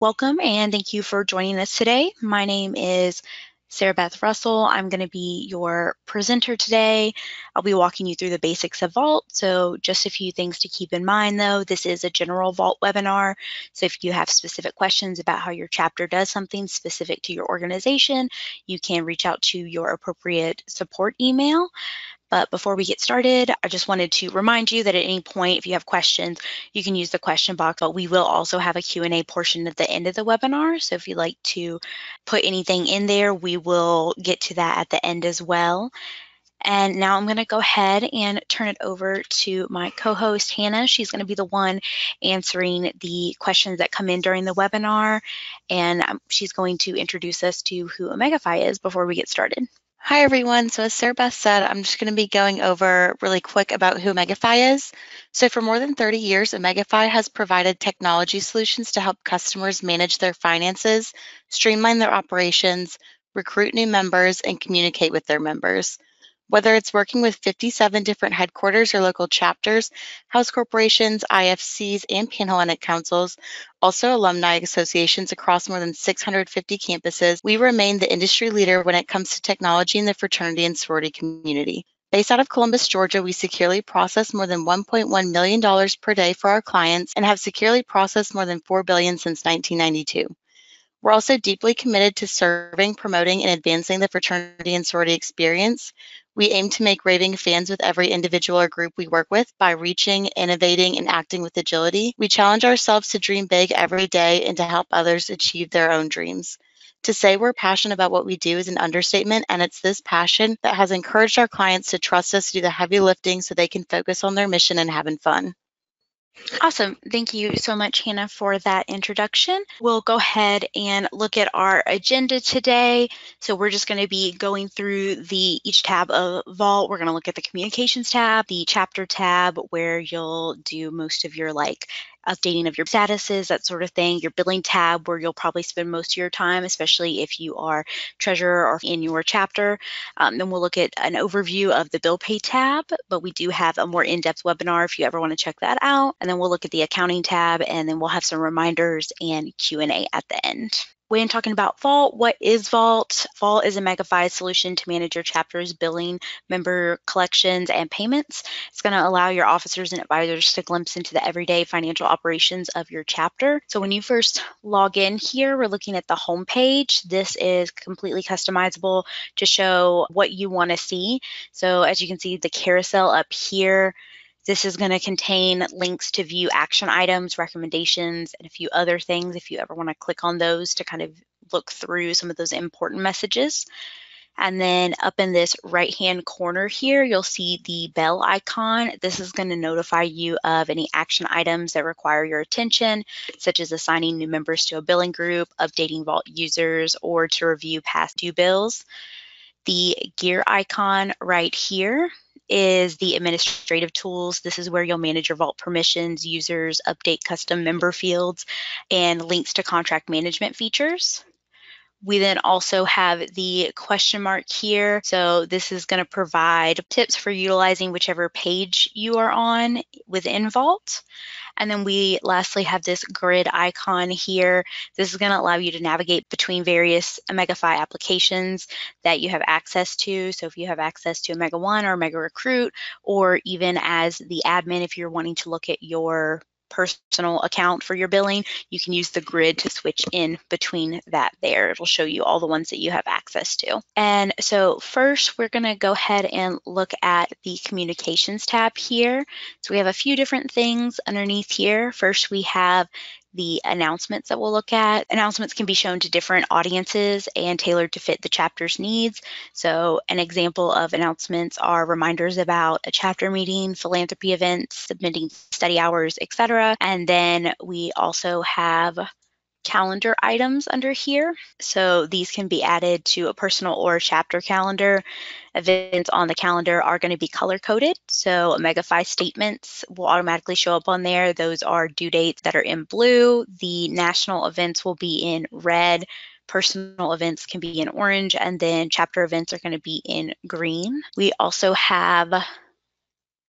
Welcome and thank you for joining us today. My name is Sarah Beth Russell. I'm going to be your presenter today. I'll be walking you through the basics of Vault. So just a few things to keep in mind though. This is a general Vault webinar. So if you have specific questions about how your chapter does something specific to your organization, you can reach out to your appropriate support email. But before we get started, I just wanted to remind you that at any point, if you have questions, you can use the question box, but we will also have a Q&A portion at the end of the webinar. So if you'd like to put anything in there, we will get to that at the end as well. And now I'm going to go ahead and turn it over to my co-host, Hannah. She's going to be the one answering the questions that come in during the webinar. And um, she's going to introduce us to who OmegaFi is before we get started. Hi, everyone. So as Sarah Beth said, I'm just going to be going over really quick about who OmegaFi is. So for more than 30 years, OmegaFi has provided technology solutions to help customers manage their finances, streamline their operations, recruit new members, and communicate with their members. Whether it's working with 57 different headquarters or local chapters, house corporations, IFCs, and Panhellenic councils, also alumni associations across more than 650 campuses, we remain the industry leader when it comes to technology in the fraternity and sorority community. Based out of Columbus, Georgia, we securely process more than $1.1 million per day for our clients and have securely processed more than 4 billion since 1992. We're also deeply committed to serving, promoting, and advancing the fraternity and sorority experience. We aim to make raving fans with every individual or group we work with by reaching, innovating, and acting with agility. We challenge ourselves to dream big every day and to help others achieve their own dreams. To say we're passionate about what we do is an understatement, and it's this passion that has encouraged our clients to trust us to do the heavy lifting so they can focus on their mission and having fun. Awesome. Thank you so much, Hannah, for that introduction. We'll go ahead and look at our agenda today. So we're just going to be going through the each tab of Vault. We're going to look at the communications tab, the chapter tab, where you'll do most of your like updating of your statuses, that sort of thing, your billing tab where you'll probably spend most of your time, especially if you are treasurer or in your chapter. Um, then we'll look at an overview of the bill pay tab, but we do have a more in-depth webinar if you ever want to check that out. And then we'll look at the accounting tab and then we'll have some reminders and Q&A at the end. When talking about Vault, what is Vault? Vault is a OmegaFi solution to manage your chapter's billing, member collections, and payments. It's going to allow your officers and advisors to glimpse into the everyday financial operations of your chapter. So when you first log in here, we're looking at the home page. This is completely customizable to show what you want to see. So as you can see, the carousel up here this is going to contain links to view action items, recommendations, and a few other things if you ever want to click on those to kind of look through some of those important messages. And then up in this right hand corner here, you'll see the bell icon. This is going to notify you of any action items that require your attention, such as assigning new members to a billing group, updating Vault users, or to review past due bills. The gear icon right here is the administrative tools. This is where you'll manage your Vault permissions, users, update custom member fields, and links to contract management features. We then also have the question mark here. So this is going to provide tips for utilizing whichever page you are on within Vault. And then we lastly have this grid icon here. This is going to allow you to navigate between various OmegaFi applications that you have access to. So if you have access to Omega One or Omega Recruit, or even as the admin, if you're wanting to look at your personal account for your billing, you can use the grid to switch in between that there. It'll show you all the ones that you have access to. And so first, we're going to go ahead and look at the communications tab here. So we have a few different things underneath here. First, we have the announcements that we'll look at. Announcements can be shown to different audiences and tailored to fit the chapter's needs. So an example of announcements are reminders about a chapter meeting, philanthropy events, submitting study hours, etc. And then we also have calendar items under here. So these can be added to a personal or chapter calendar. Events on the calendar are going to be color coded. So OmegaFi statements will automatically show up on there. Those are due dates that are in blue. The national events will be in red. Personal events can be in orange, and then chapter events are going to be in green. We also have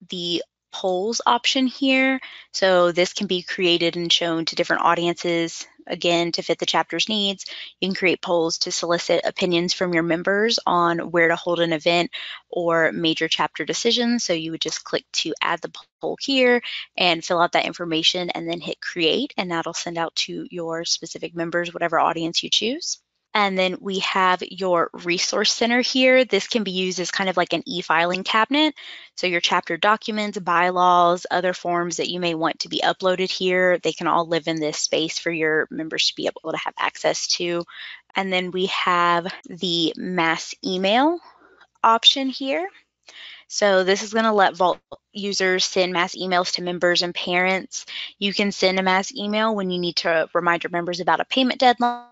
the polls option here. So this can be created and shown to different audiences again, to fit the chapter's needs. You can create polls to solicit opinions from your members on where to hold an event or major chapter decisions. So you would just click to add the poll here and fill out that information and then hit create, and that'll send out to your specific members, whatever audience you choose. And then we have your resource center here. This can be used as kind of like an e-filing cabinet. So your chapter documents, bylaws, other forms that you may want to be uploaded here, they can all live in this space for your members to be able to have access to. And then we have the mass email option here. So this is going to let Vault users send mass emails to members and parents. You can send a mass email when you need to remind your members about a payment deadline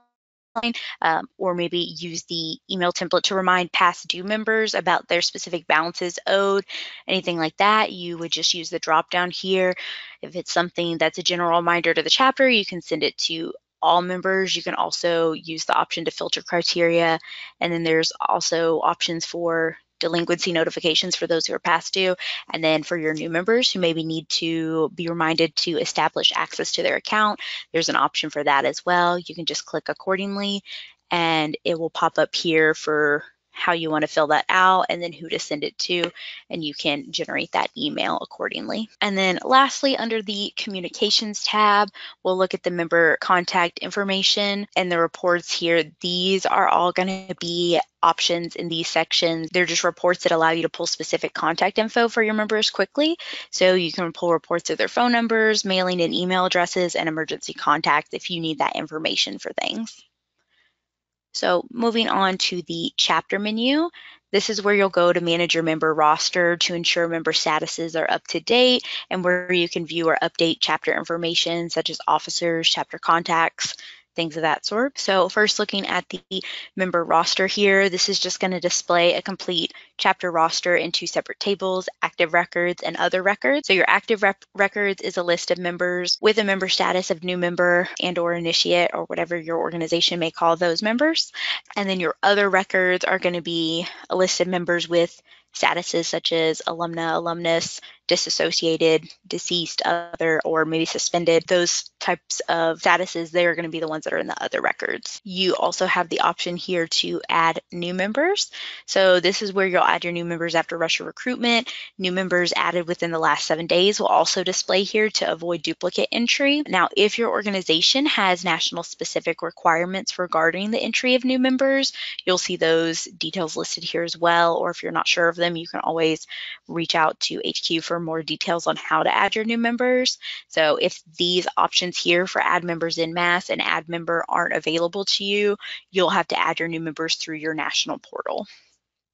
um, or maybe use the email template to remind past due members about their specific balances owed, anything like that. You would just use the drop down here. If it's something that's a general reminder to the chapter, you can send it to all members. You can also use the option to filter criteria. And then there's also options for delinquency notifications for those who are past due, and then for your new members who maybe need to be reminded to establish access to their account, there's an option for that as well. You can just click accordingly and it will pop up here for how you want to fill that out and then who to send it to and you can generate that email accordingly. And then lastly under the communications tab we'll look at the member contact information and the reports here. These are all going to be options in these sections. They're just reports that allow you to pull specific contact info for your members quickly. So you can pull reports of their phone numbers, mailing and email addresses, and emergency contacts if you need that information for things. So moving on to the chapter menu, this is where you'll go to manage your member roster to ensure member statuses are up to date and where you can view or update chapter information such as officers, chapter contacts, things of that sort. So first looking at the member roster here, this is just going to display a complete chapter roster in two separate tables, active records and other records. So your active records is a list of members with a member status of new member and or initiate or whatever your organization may call those members. And then your other records are going to be a list of members with statuses such as alumna, alumnus, disassociated, deceased, other, or maybe suspended, those types of statuses, they are going to be the ones that are in the other records. You also have the option here to add new members. So this is where you'll add your new members after Russia recruitment. New members added within the last seven days will also display here to avoid duplicate entry. Now, if your organization has national specific requirements regarding the entry of new members, you'll see those details listed here as well. Or if you're not sure of them, you can always reach out to HQ for for more details on how to add your new members. So if these options here for add members in mass and add member aren't available to you, you'll have to add your new members through your national portal.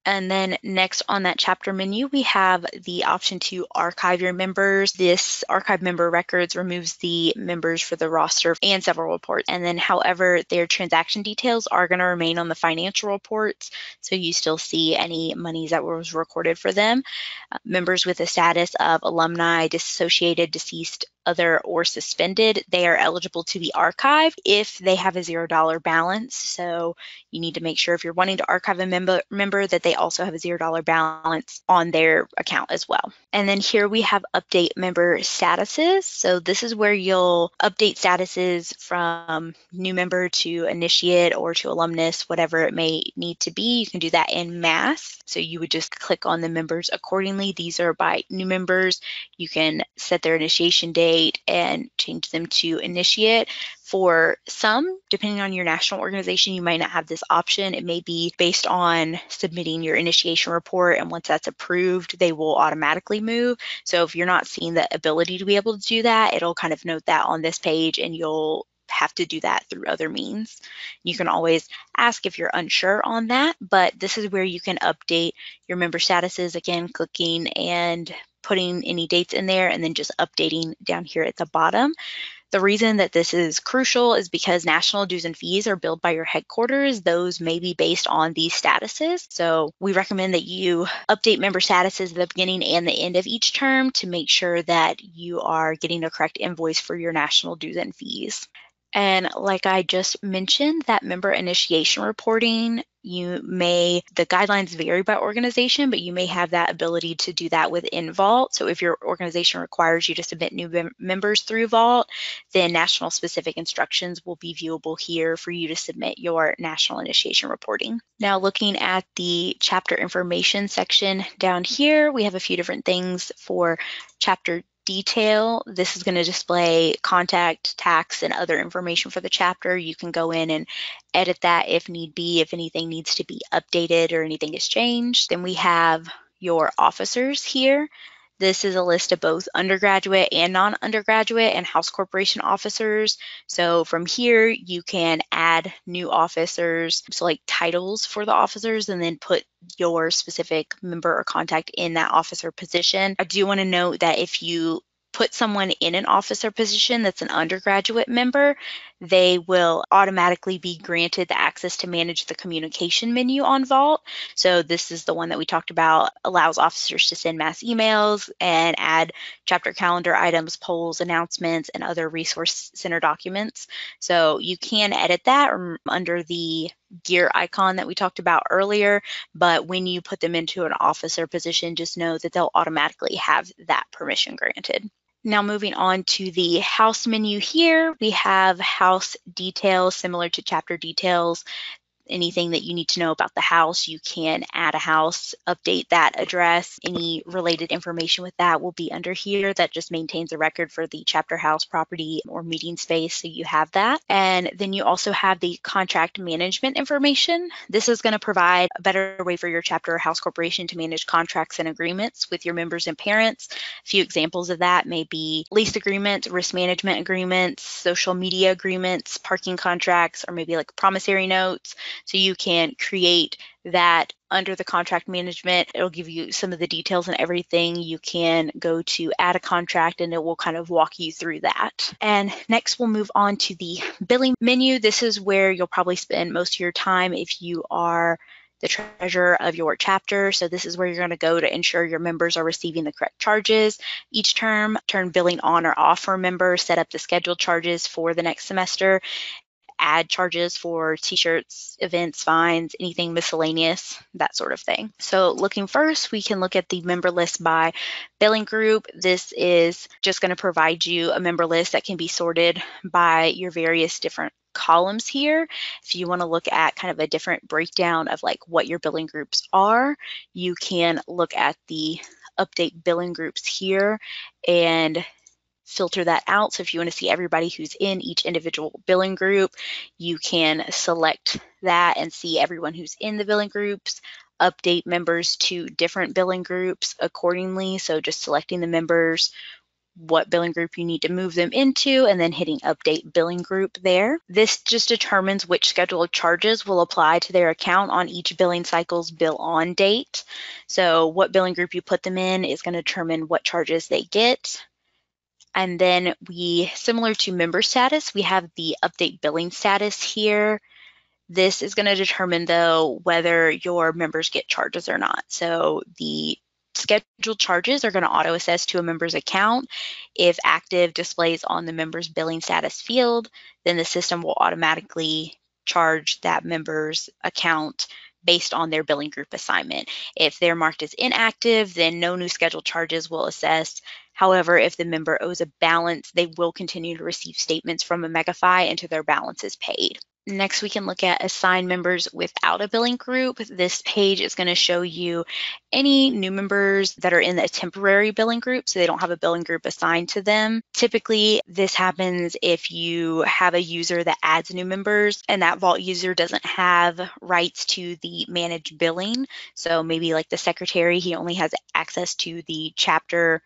And then next on that chapter menu, we have the option to archive your members. This archive member records removes the members for the roster and several reports. And then however, their transaction details are going to remain on the financial reports. So you still see any monies that was recorded for them. Uh, members with a status of alumni, disassociated, deceased, other or suspended, they are eligible to be archived if they have a zero dollar balance. So you need to make sure if you're wanting to archive a member, member that they also have a zero dollar balance on their account as well. And then here we have update member statuses. So this is where you'll update statuses from new member to initiate or to alumnus, whatever it may need to be. You can do that in mass. So you would just click on the members accordingly. These are by new members. You can set their initiation date and change them to initiate. For some, depending on your national organization, you might not have this option. It may be based on submitting your initiation report, and once that's approved, they will automatically move. So if you're not seeing the ability to be able to do that, it'll kind of note that on this page, and you'll have to do that through other means. You can always ask if you're unsure on that, but this is where you can update your member statuses again, clicking and putting any dates in there and then just updating down here at the bottom. The reason that this is crucial is because national dues and fees are billed by your headquarters. Those may be based on these statuses. So we recommend that you update member statuses at the beginning and the end of each term to make sure that you are getting the correct invoice for your national dues and fees. And like I just mentioned, that member initiation reporting You may, the guidelines vary by organization, but you may have that ability to do that within Vault. So if your organization requires you to submit new mem members through Vault, then national specific instructions will be viewable here for you to submit your national initiation reporting. Now looking at the chapter information section down here, we have a few different things for chapter detail. This is going to display contact, tax, and other information for the chapter. You can go in and edit that if need be, if anything needs to be updated or anything has changed. Then we have your officers here. This is a list of both undergraduate and non-undergraduate and House Corporation officers. So from here, you can add new officers, so like titles for the officers, and then put your specific member or contact in that officer position. I do want to note that if you put someone in an officer position that's an undergraduate member, they will automatically be granted the access to manage the communication menu on Vault. So this is the one that we talked about, allows officers to send mass emails and add chapter calendar items, polls, announcements, and other resource center documents. So you can edit that under the gear icon that we talked about earlier, but when you put them into an officer position, just know that they'll automatically have that permission granted. Now moving on to the house menu here, we have house details similar to chapter details anything that you need to know about the house, you can add a house, update that address. Any related information with that will be under here. That just maintains a record for the chapter house property or meeting space. So you have that. And then you also have the contract management information. This is going to provide a better way for your chapter or house corporation to manage contracts and agreements with your members and parents. A few examples of that may be lease agreements, risk management agreements, social media agreements, parking contracts, or maybe like promissory notes. So you can create that under the contract management. It'll give you some of the details and everything. You can go to add a contract and it will kind of walk you through that. And next we'll move on to the billing menu. This is where you'll probably spend most of your time if you are the treasurer of your chapter. So this is where you're going to go to ensure your members are receiving the correct charges each term, turn billing on or off for members, set up the scheduled charges for the next semester, add charges for t-shirts, events, fines, anything miscellaneous, that sort of thing. So looking first, we can look at the member list by billing group. This is just going to provide you a member list that can be sorted by your various different columns here. If you want to look at kind of a different breakdown of like what your billing groups are, you can look at the update billing groups here and filter that out. So if you want to see everybody who's in each individual billing group, you can select that and see everyone who's in the billing groups, update members to different billing groups accordingly. So just selecting the members, what billing group you need to move them into, and then hitting update billing group there. This just determines which schedule of charges will apply to their account on each billing cycle's bill on date. So what billing group you put them in is going to determine what charges they get. And then we, similar to member status, we have the update billing status here. This is going to determine though whether your members get charges or not. So the scheduled charges are going to auto assess to a member's account. If active displays on the member's billing status field, then the system will automatically charge that member's account based on their billing group assignment. If they're marked as inactive, then no new scheduled charges will assess. However, if the member owes a balance, they will continue to receive statements from OmegaFi until their balance is paid. Next, we can look at assign members without a billing group. This page is going to show you any new members that are in a temporary billing group, so they don't have a billing group assigned to them. Typically, this happens if you have a user that adds new members and that Vault user doesn't have rights to the managed billing. So maybe like the secretary, he only has access to the chapter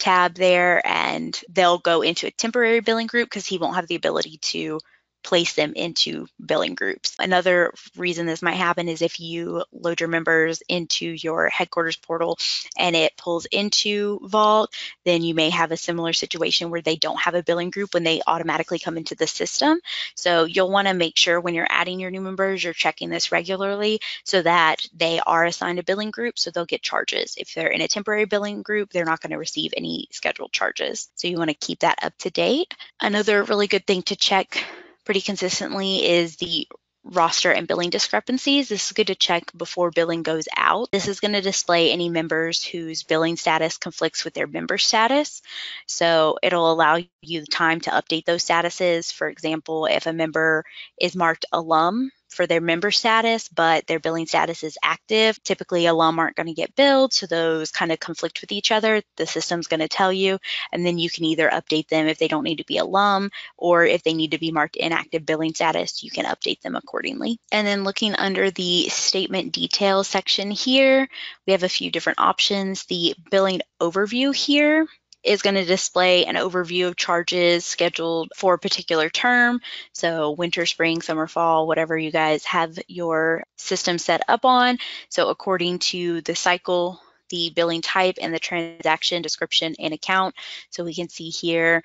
tab there and they'll go into a temporary billing group because he won't have the ability to place them into billing groups. Another reason this might happen is if you load your members into your headquarters portal and it pulls into Vault, then you may have a similar situation where they don't have a billing group when they automatically come into the system. So you'll want to make sure when you're adding your new members, you're checking this regularly so that they are assigned a billing group so they'll get charges. If they're in a temporary billing group, they're not going to receive any scheduled charges. So you want to keep that up to date. Another really good thing to check pretty consistently is the roster and billing discrepancies. This is good to check before billing goes out. This is going to display any members whose billing status conflicts with their member status. So it'll allow you the time to update those statuses. For example, if a member is marked alum, for their member status, but their billing status is active. Typically, alum aren't going to get billed, so those kind of conflict with each other. The system's going to tell you, and then you can either update them if they don't need to be alum, or if they need to be marked inactive billing status, you can update them accordingly. And then looking under the statement details section here, we have a few different options. The billing overview here is going to display an overview of charges scheduled for a particular term. So winter, spring, summer, fall, whatever you guys have your system set up on. So according to the cycle, the billing type and the transaction description and account. So we can see here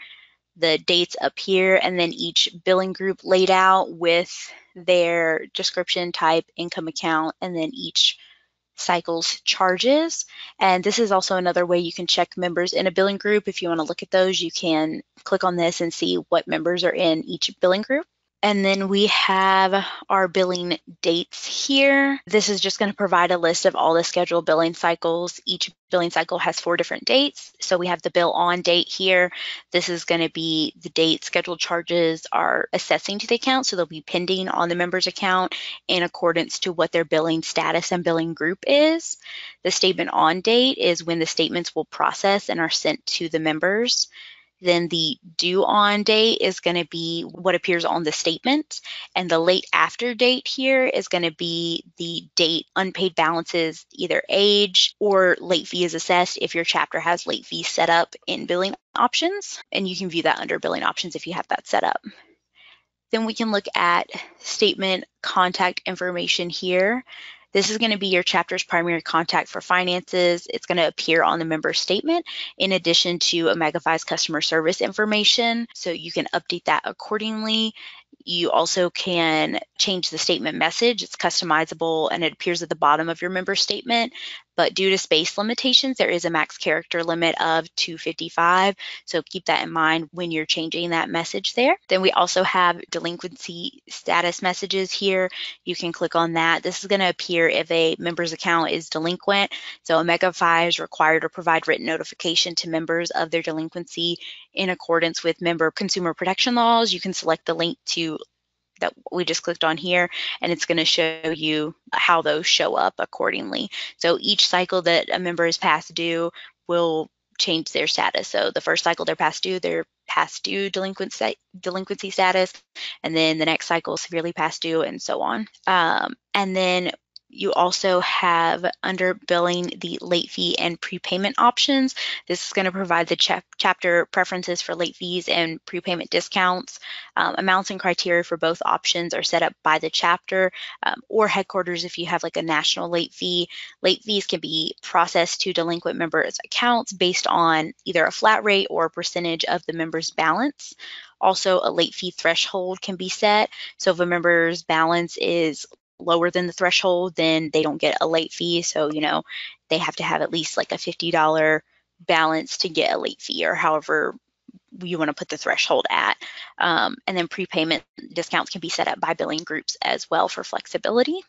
the dates up here and then each billing group laid out with their description type, income account, and then each cycles charges. And this is also another way you can check members in a billing group. If you want to look at those, you can click on this and see what members are in each billing group. And then we have our billing dates here. This is just going to provide a list of all the scheduled billing cycles. Each billing cycle has four different dates. So we have the bill on date here. This is going to be the date scheduled charges are assessing to the account. So they'll be pending on the member's account in accordance to what their billing status and billing group is. The statement on date is when the statements will process and are sent to the members. Then the due on date is going to be what appears on the statement. And the late after date here is going to be the date unpaid balances either age or late fee is assessed if your chapter has late fees set up in billing options. And you can view that under billing options if you have that set up. Then we can look at statement contact information here. This is going to be your chapter's primary contact for finances. It's going to appear on the member statement in addition to OmegaFi's customer service information. So you can update that accordingly. You also can change the statement message. It's customizable and it appears at the bottom of your member statement. But due to space limitations, there is a max character limit of 255. So keep that in mind when you're changing that message there. Then we also have delinquency status messages here. You can click on that. This is going to appear if a member's account is delinquent. So OmegaFi is required to provide written notification to members of their delinquency in accordance with member consumer protection laws. You can select the link to that we just clicked on here and it's going to show you how those show up accordingly. So each cycle that a member is past due will change their status. So the first cycle they're past due, they're past due delinquency, delinquency status, and then the next cycle severely past due and so on. Um, and then you also have under billing the late fee and prepayment options. This is going to provide the ch chapter preferences for late fees and prepayment discounts. Um, amounts and criteria for both options are set up by the chapter um, or headquarters if you have like a national late fee. Late fees can be processed to delinquent members' accounts based on either a flat rate or a percentage of the member's balance. Also, a late fee threshold can be set. So if a member's balance is lower than the threshold, then they don't get a late fee. So, you know, they have to have at least like a $50 balance to get a late fee or however you want to put the threshold at. Um, and then prepayment discounts can be set up by billing groups as well for flexibility.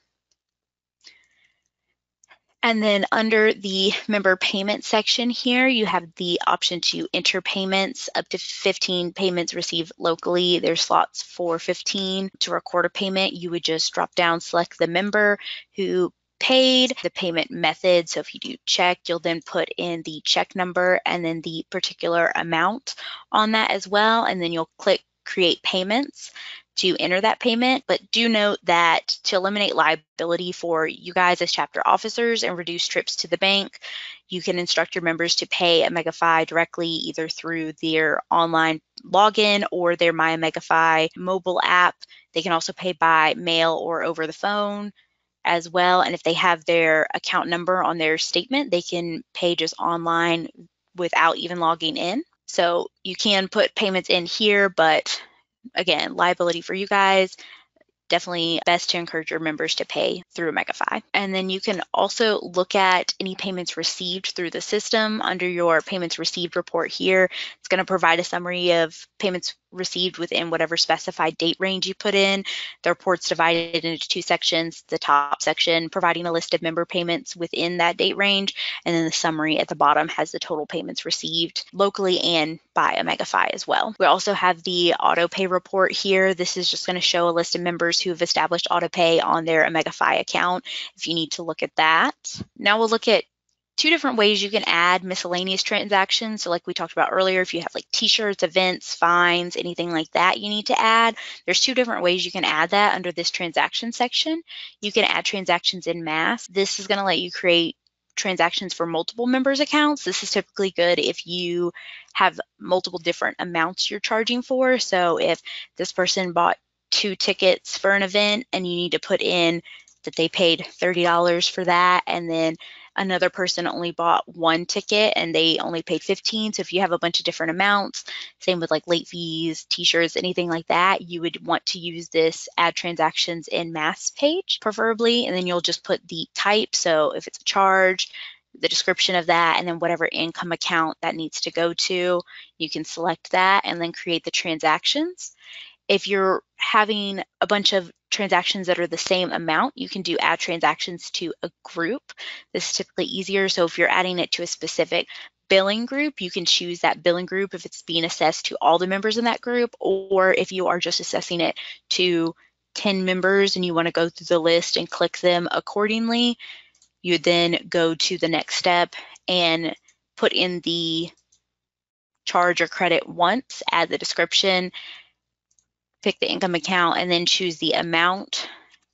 And then under the member payment section here, you have the option to enter payments up to 15 payments received locally. There's slots for 15 to record a payment. You would just drop down, select the member who paid, the payment method. So if you do check, you'll then put in the check number and then the particular amount on that as well. And then you'll click create payments to enter that payment. But do note that to eliminate liability for you guys as chapter officers and reduce trips to the bank, you can instruct your members to pay OmegaFi directly either through their online login or their My OmegaFi mobile app. They can also pay by mail or over the phone as well. And if they have their account number on their statement, they can pay just online without even logging in. So you can put payments in here, but again, liability for you guys. Definitely best to encourage your members to pay through Megafy. And then you can also look at any payments received through the system under your payments received report here. It's going to provide a summary of payments received within whatever specified date range you put in. The report's divided into two sections. The top section providing a list of member payments within that date range, and then the summary at the bottom has the total payments received locally and by OmegaFi as well. We also have the auto pay report here. This is just going to show a list of members who have established auto pay on their OmegaFi account if you need to look at that. Now we'll look at two different ways you can add miscellaneous transactions. So like we talked about earlier, if you have like t-shirts, events, fines, anything like that you need to add, there's two different ways you can add that under this transaction section. You can add transactions in mass. This is going to let you create transactions for multiple members accounts. This is typically good if you have multiple different amounts you're charging for. So if this person bought two tickets for an event and you need to put in that they paid $30 for that and then another person only bought one ticket and they only paid 15 so if you have a bunch of different amounts same with like late fees t-shirts anything like that you would want to use this add transactions in mass page preferably. And then you'll just put the type. So if it's a charge the description of that and then whatever income account that needs to go to you can select that and then create the transactions. If you're having a bunch of transactions that are the same amount, you can do add transactions to a group. This is typically easier. So if you're adding it to a specific billing group, you can choose that billing group if it's being assessed to all the members in that group, or if you are just assessing it to 10 members and you want to go through the list and click them accordingly, you then go to the next step and put in the charge or credit once, add the description, pick the income account and then choose the amount.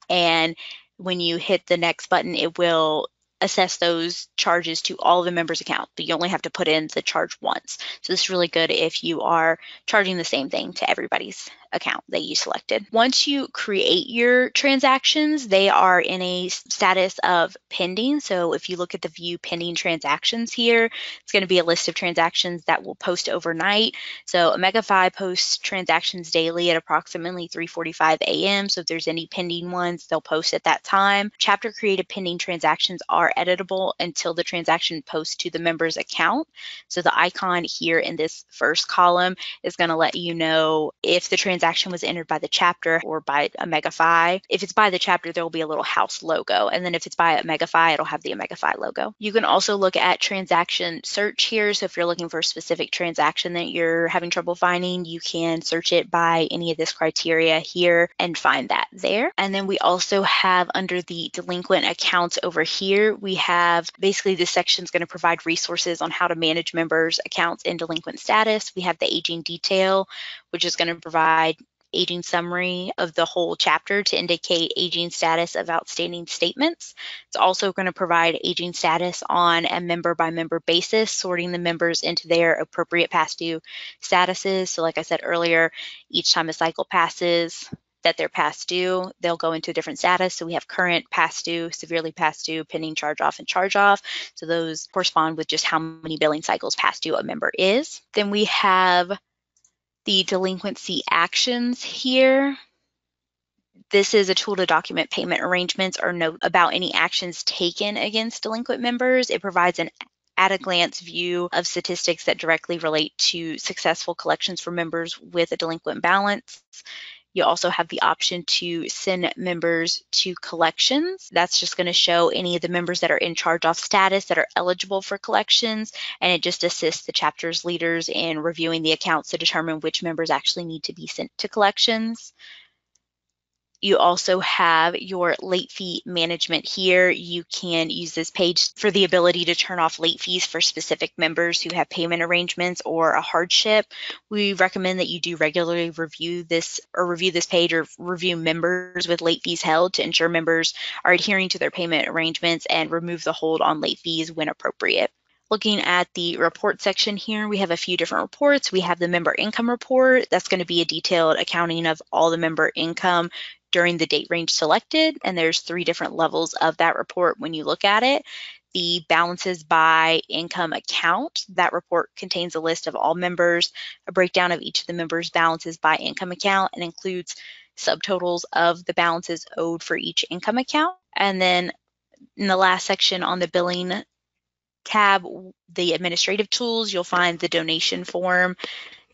And when you hit the next button, it will assess those charges to all the members' account, but you only have to put in the charge once. So this is really good if you are charging the same thing to everybody's account that you selected. Once you create your transactions, they are in a status of pending. So if you look at the view pending transactions here, it's going to be a list of transactions that will post overnight. So OmegaFi posts transactions daily at approximately 3:45 a.m. So if there's any pending ones, they'll post at that time. Chapter created pending transactions are editable until the transaction posts to the member's account. So the icon here in this first column is going to let you know if the transaction was entered by the chapter or by OmegaFi. If it's by the chapter, there will be a little house logo. And then if it's by OmegaFi, it'll have the OmegaFi logo. You can also look at transaction search here. So if you're looking for a specific transaction that you're having trouble finding, you can search it by any of this criteria here and find that there. And then we also have under the delinquent accounts over here, we have basically this section is going to provide resources on how to manage members' accounts in delinquent status. We have the aging detail, which is going to provide aging summary of the whole chapter to indicate aging status of outstanding statements. It's also going to provide aging status on a member by member basis, sorting the members into their appropriate past due statuses. So like I said earlier, each time a cycle passes, that they're past due, they'll go into a different status. So we have current, past due, severely past due, pending charge off, and charge off. So those correspond with just how many billing cycles past due a member is. Then we have the delinquency actions here. This is a tool to document payment arrangements or note about any actions taken against delinquent members. It provides an at a glance view of statistics that directly relate to successful collections for members with a delinquent balance. You also have the option to send members to collections. That's just going to show any of the members that are in charge off status that are eligible for collections, and it just assists the chapter's leaders in reviewing the accounts to determine which members actually need to be sent to collections. You also have your late fee management here. You can use this page for the ability to turn off late fees for specific members who have payment arrangements or a hardship. We recommend that you do regularly review this or review this page or review members with late fees held to ensure members are adhering to their payment arrangements and remove the hold on late fees when appropriate. Looking at the report section here, we have a few different reports. We have the member income report. That's going to be a detailed accounting of all the member income during the date range selected, and there's three different levels of that report when you look at it. The balances by income account, that report contains a list of all members, a breakdown of each of the members' balances by income account, and includes subtotals of the balances owed for each income account. And then in the last section on the billing tab, the administrative tools, you'll find the donation form.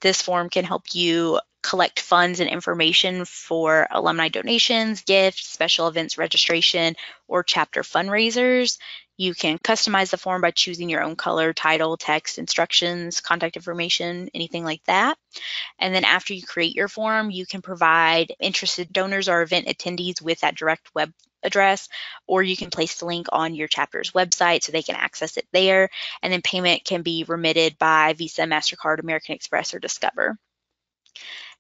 This form can help you collect funds and information for alumni donations, gifts, special events registration, or chapter fundraisers. You can customize the form by choosing your own color, title, text, instructions, contact information, anything like that. And then after you create your form, you can provide interested donors or event attendees with that direct web address, or you can place the link on your chapter's website so they can access it there. And then payment can be remitted by Visa, MasterCard, American Express, or Discover.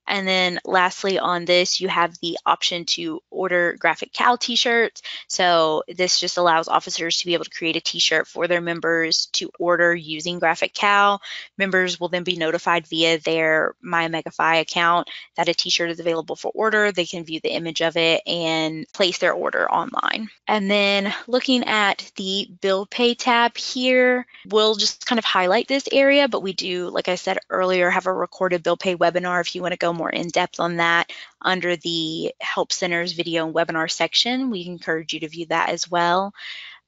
And then lastly on this, you have the option to order graphic Cal t-shirts. So this just allows officers to be able to create a t-shirt for their members to order using graphic Cal. Members will then be notified via their My Megafy account that a t-shirt is available for order. They can view the image of it and place their order online. And then looking at the bill pay tab here, we'll just kind of highlight this area, but we do, like I said earlier, have a recorded bill pay webinar if you want to go more in depth on that under the Help Centers video and webinar section. We encourage you to view that as well.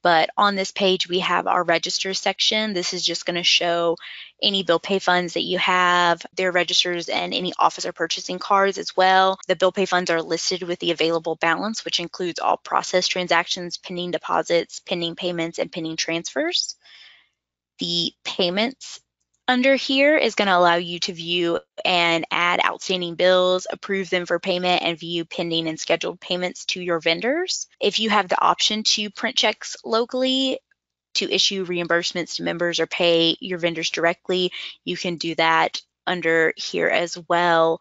But on this page, we have our register section. This is just going to show any bill pay funds that you have, their registers, and any officer purchasing cards as well. The bill pay funds are listed with the available balance, which includes all process transactions, pending deposits, pending payments, and pending transfers. The payments under here is going to allow you to view and add outstanding bills, approve them for payment, and view pending and scheduled payments to your vendors. If you have the option to print checks locally, to issue reimbursements to members or pay your vendors directly, you can do that under here as well.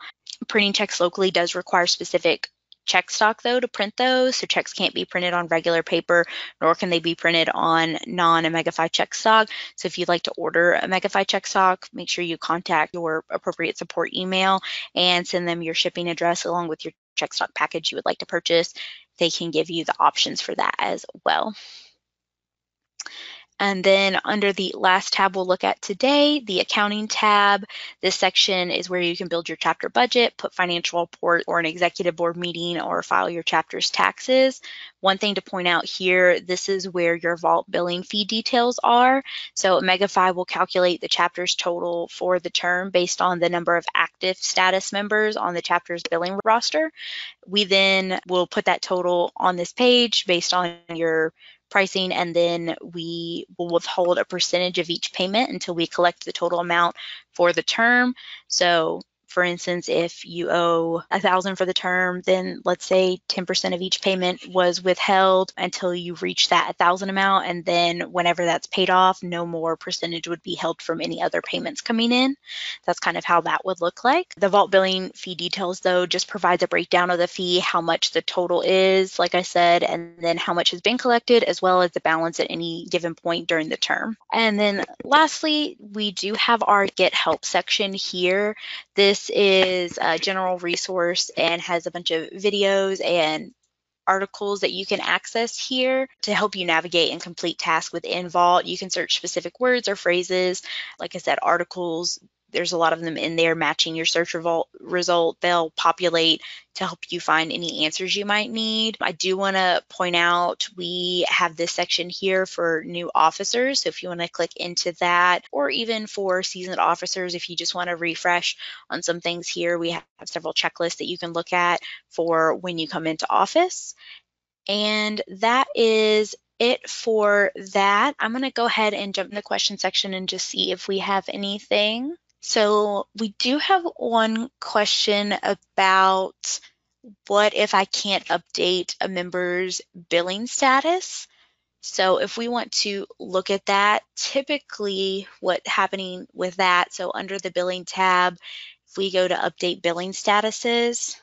Printing checks locally does require specific check stock though to print those. So checks can't be printed on regular paper, nor can they be printed on non-OmegaFi check stock. So if you'd like to order a Megafy check stock, make sure you contact your appropriate support email and send them your shipping address along with your check stock package you would like to purchase. They can give you the options for that as well. And then under the last tab we'll look at today, the accounting tab, this section is where you can build your chapter budget, put financial report or an executive board meeting or file your chapter's taxes. One thing to point out here, this is where your vault billing fee details are. So Megafy will calculate the chapter's total for the term based on the number of active status members on the chapter's billing roster. We then will put that total on this page based on your pricing and then we will withhold a percentage of each payment until we collect the total amount for the term. So for instance, if you owe a thousand for the term, then let's say 10% of each payment was withheld until you reach that thousand amount. And then whenever that's paid off, no more percentage would be held from any other payments coming in. That's kind of how that would look like. The vault billing fee details though just provides a breakdown of the fee, how much the total is, like I said, and then how much has been collected as well as the balance at any given point during the term. And then lastly, we do have our get help section here. This this is a general resource and has a bunch of videos and articles that you can access here to help you navigate and complete tasks within Vault. You can search specific words or phrases. Like I said, articles, there's a lot of them in there matching your search result. They'll populate to help you find any answers you might need. I do want to point out we have this section here for new officers. So if you want to click into that, or even for seasoned officers, if you just want to refresh on some things here, we have several checklists that you can look at for when you come into office. And that is it for that. I'm going to go ahead and jump in the question section and just see if we have anything. So we do have one question about what if I can't update a member's billing status? So if we want to look at that, typically what happening with that, so under the billing tab, if we go to update billing statuses,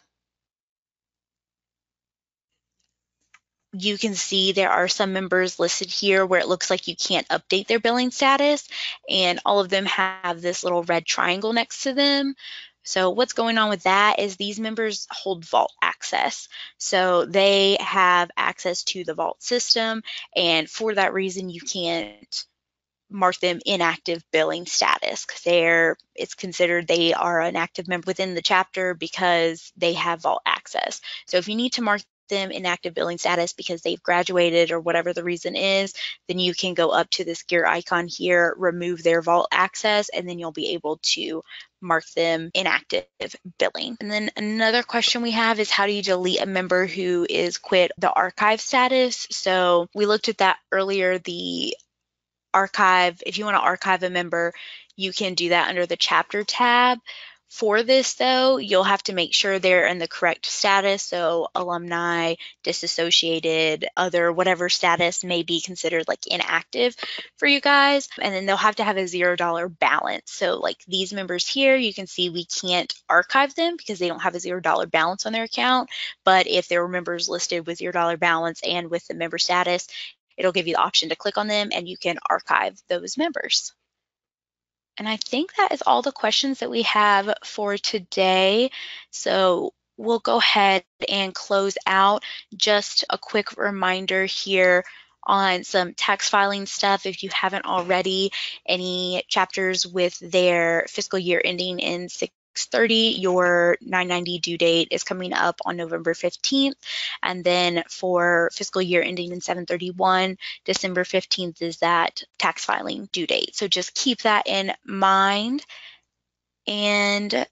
you can see there are some members listed here where it looks like you can't update their billing status and all of them have this little red triangle next to them. So what's going on with that is these members hold vault access. So they have access to the vault system and for that reason you can't mark them inactive billing status because they're it's considered they are an active member within the chapter because they have vault access. So if you need to mark them inactive billing status because they've graduated or whatever the reason is, then you can go up to this gear icon here, remove their vault access, and then you'll be able to mark them inactive billing. And then another question we have is how do you delete a member who is quit the archive status? So we looked at that earlier, the archive, if you want to archive a member, you can do that under the chapter tab. For this though, you'll have to make sure they're in the correct status. So alumni, disassociated, other, whatever status may be considered like inactive for you guys. And then they'll have to have a zero dollar balance. So like these members here, you can see we can't archive them because they don't have a zero dollar balance on their account. But if there were members listed with zero dollar balance and with the member status, it'll give you the option to click on them and you can archive those members. And I think that is all the questions that we have for today. So we'll go ahead and close out. Just a quick reminder here on some tax filing stuff if you haven't already any chapters with their fiscal year ending in six 630, your 990 due date is coming up on November 15th. And then for fiscal year ending in 731, December 15th is that tax filing due date. So just keep that in mind. And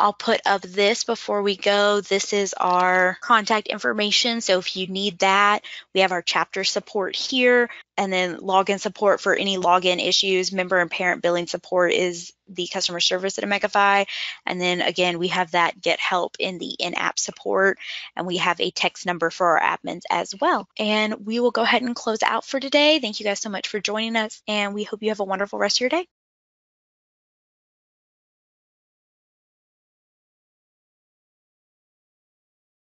I'll put up this before we go. This is our contact information. So if you need that, we have our chapter support here and then login support for any login issues. Member and parent billing support is the customer service at OmegaFi. And then again, we have that get help in the in-app support and we have a text number for our admins as well. And we will go ahead and close out for today. Thank you guys so much for joining us and we hope you have a wonderful rest of your day.